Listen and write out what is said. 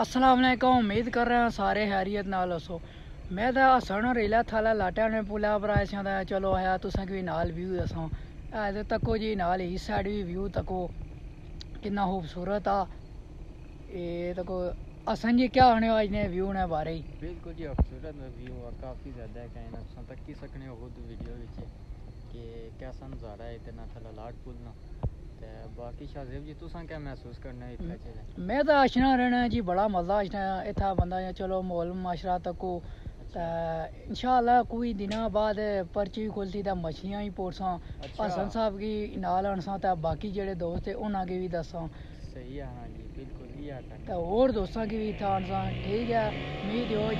ਅਸਲਾਮ ਵਾਲੇਕੁਮ ਉਮੀਦ ਕਰ ਰਿਹਾ ਹਾਂ ਸਾਰੇ ਹੈਰੀਅਤ ਨਾਲ ਹਸੋ ਮੈਂ ਤਾਂ ਹਸਣ ਰੇਲਾ ਥਾਲਾ ਲਾਟਿਆਂ ਨੇ ਪੁਲਾ ਬਰਾਇਸਾਂ ਦਾ ਚਲੋ ਆਇਆ ਤੁਸਾਂ ਵੀ ਨਾਲ ਵਿਊ ਦਸਾਂ ਐਦੇ ਤੱਕੋ ਜੀ ਨਾਲ ਹੀ ਸਾਈਡ ਵੀ ਵਿਊ ਤੱਕੋ ਕਿੰਨਾ ਖੂਬਸੂਰਤ ਆ ਇਹ ਤੱਕੋ ਅਸਾਂ ਜੀ क्या होने आज ने व्यू ने बारे ही ਬਿਲਕੁਲ ਜੀ ਖੂਬਸੂਰਤ ਵਿਊ ਆ ਕਾਫੀ ਜ਼ਿਆਦਾ ਹੈ ਕਹਿਣਾ ਤੁਸੀਂ ਤੱਕ ਕੀ ਸਕਨੇ ਹੋ ਖੁਦ ਵੀਡੀਓ ਵਿੱਚ ਕਿ ਕਿਹਦਾ ਨਜ਼ਾਰਾ ਹੈ ਤੇ ਨਾ ਥਲਾ ਲਾਟ ਪੁੱਲ ਨਾ ਤੇ ਬਾਕੀ ਸ਼ਾਜ਼ੇਬ ਜੀ ਤੁਸੀਂ ਕੀ ਮਹਿਸੂਸ ਕਰਨਾ ਹੈ ਇੱਥੇ ਚਲੇ मैं तो अशना रहना जी बड़ा मजा अशना इतना बंदा या चलो मोल माशरा तको इंशाल्लाह कोई दिना बाद पर्ची भी खुलती ਤਾਂ ਮਛਲੀਆਂ ਹੀ ਪੋਰਸਾਂ ਅੱਛਾ। ਹਸਨ ਸਾਹਿਬ ਕੀ ਨਾਲ ਅਣਸਾਂ ਤਾਂ ਬਾਕੀ ਜਿਹੜੇ ਦੋਸਤ ਹੈ ਉਹਨਾਂ ਕੇ ਵੀ ਦੱਸਾਂ ਸਹੀ ਹੈ ਹਾਂ ਜੀ ਬਿਲਕੁਲ ਹੀ ਆ ਤਾਂ ਕਰਨਾ ਹੋਰ ਦੋਸਤਾਂ ਕੀ ਵੀ ਥਾਂ ਅਣਸਾਂ ਠੀਕ ਹੈ ਮੀਂਹ ਦਿਓ